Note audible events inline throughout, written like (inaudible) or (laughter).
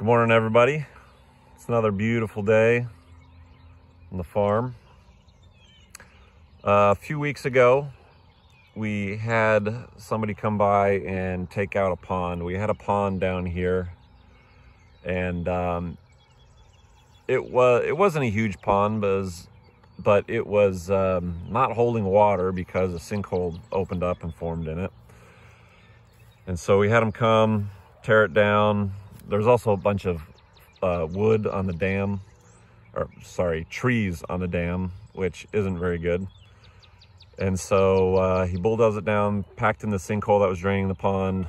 Good morning, everybody. It's another beautiful day on the farm. Uh, a few weeks ago, we had somebody come by and take out a pond. We had a pond down here, and um, it was it wasn't a huge pond, but it was, but it was um, not holding water because a sinkhole opened up and formed in it. And so we had them come tear it down. There's also a bunch of uh, wood on the dam, or sorry, trees on the dam, which isn't very good. And so uh, he bulldozed it down, packed in the sinkhole that was draining the pond,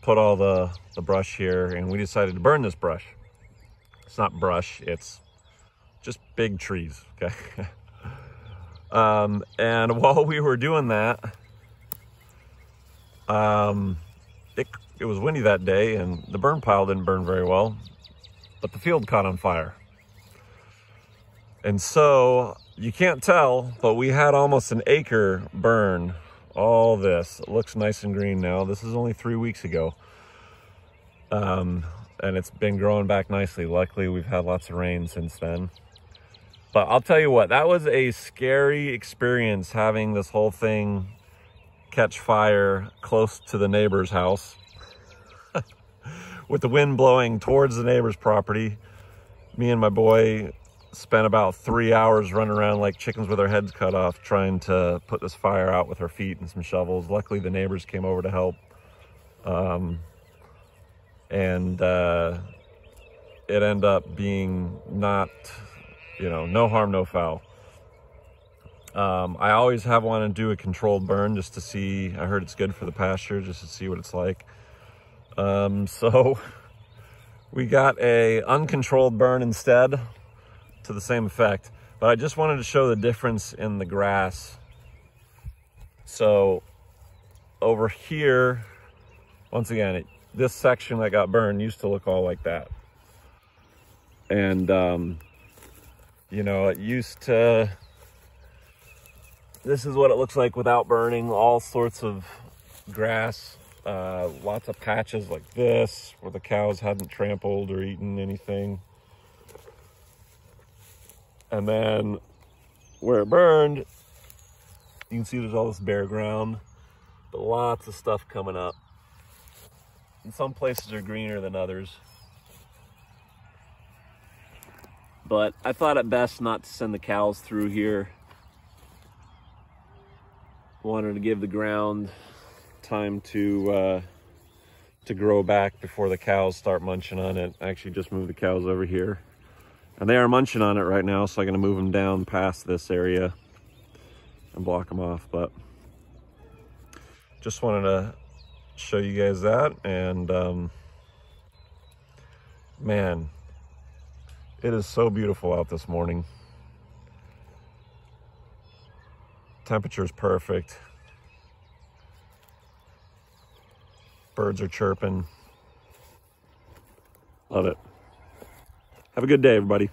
put all the, the brush here, and we decided to burn this brush. It's not brush, it's just big trees, okay? (laughs) um, and (laughs) while we were doing that, um, it, it was windy that day and the burn pile didn't burn very well, but the field caught on fire. And so you can't tell, but we had almost an acre burn. All this it looks nice and green now. This is only three weeks ago. Um, and it's been growing back nicely. Luckily, we've had lots of rain since then. But I'll tell you what, that was a scary experience having this whole thing catch fire close to the neighbor's house with the wind blowing towards the neighbor's property. Me and my boy spent about three hours running around like chickens with our heads cut off trying to put this fire out with our feet and some shovels. Luckily, the neighbors came over to help. Um, and uh, it ended up being not, you know, no harm, no foul. Um, I always have wanted to do a controlled burn just to see, I heard it's good for the pasture, just to see what it's like. Um, so (laughs) we got a uncontrolled burn instead to the same effect, but I just wanted to show the difference in the grass. So over here, once again, it, this section that got burned used to look all like that. And, um, you know, it used to, this is what it looks like without burning all sorts of grass uh, lots of patches like this where the cows hadn't trampled or eaten anything. And then where it burned you can see there's all this bare ground but lots of stuff coming up. And some places are greener than others. But I thought it best not to send the cows through here. Wanted to give the ground time to uh, to grow back before the cows start munching on it. I actually just moved the cows over here. And they are munching on it right now, so I'm gonna move them down past this area and block them off. But just wanted to show you guys that. And um, man, it is so beautiful out this morning. Temperature is perfect. Birds are chirping. Love it. Have a good day, everybody.